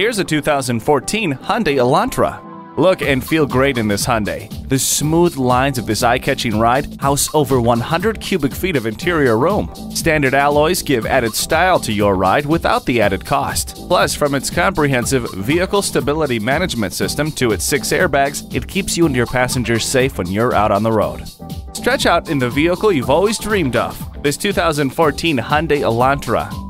Here's a 2014 Hyundai Elantra. Look and feel great in this Hyundai. The smooth lines of this eye-catching ride house over 100 cubic feet of interior room. Standard alloys give added style to your ride without the added cost. Plus, from its comprehensive vehicle stability management system to its six airbags, it keeps you and your passengers safe when you're out on the road. Stretch out in the vehicle you've always dreamed of. This 2014 Hyundai Elantra.